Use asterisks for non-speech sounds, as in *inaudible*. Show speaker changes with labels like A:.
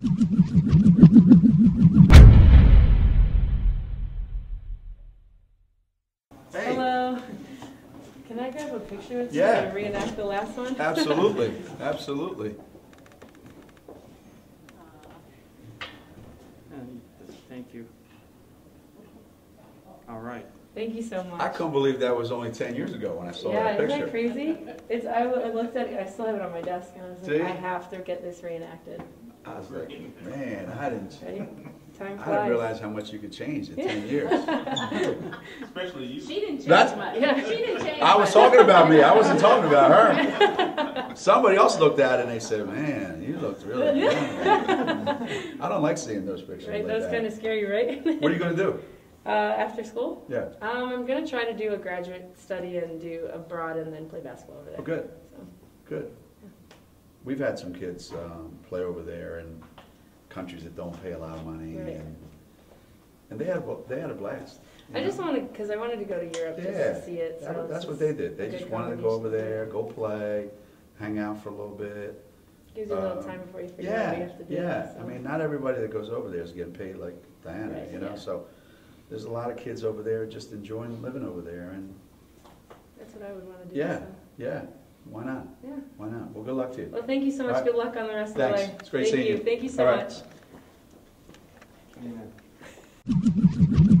A: Hey,
B: Hello. Can I grab a picture with you
A: Yeah.
B: and reenact the last one? *laughs*
A: absolutely, absolutely.
C: Uh, thank you. All right.
B: Thank you so much.
A: I couldn't believe that was only ten years ago when I saw
B: yeah,
A: that
B: isn't that
A: picture.
B: crazy? It's I looked at it. I still have it on my desk, and I was like,
A: See?
B: I have to get this reenacted.
A: I was like, man, I didn't,
B: Right? Time
A: I didn't realize how much you could change in ten years.
D: Especially you.
E: She didn't change
A: That's-
E: much.
B: Yeah.
E: She didn't change
A: I was
E: much.
A: talking about me, I wasn't talking about her. *laughs* Somebody else looked at it and they said, man, you looked really *laughs* good. I don't like seeing those pictures
B: Right,
A: like
B: that's kind of
A: that.
B: scary, right?
A: What are you gonna do? *laughs*
B: uh, after school,
A: Yeah,
B: um, I'm gonna try to do a graduate study and do abroad, and then play basketball over there.
A: oh, good,
B: So,
A: good. We've had some kids, um, play over there in countries that don't pay a lot of money
B: Right.
A: and, and they had, a they had a blast.
B: I
A: know?
B: just wanted, because I wanted to go to Europe just to see it. So
A: that- that's what they did. They just wanted to go over there, go play, hang out for a little bit.
B: Gives you a little
A: Um,
B: time before you figure out what you
A: Yeah,
B: have to do.
A: yeah.
B: so.
A: I mean, not everybody that goes over there is getting paid like Diana,
B: Right,
A: you know,
B: yeah.
A: so there's a lot of kids over there just enjoying living over there and,
B: That's what I would want to do.
A: yeah,
B: so.
A: yeah, why not?
B: Yeah.
A: Why not? Well, good luck to you.
B: Well, thank you so much.
A: All right.
B: Good luck on the rest
A: Thanks.
B: of the way.
A: It's great
B: thank
A: seeing
B: you.
A: you.
B: Thank you so
A: All right.
B: much.
C: Amen.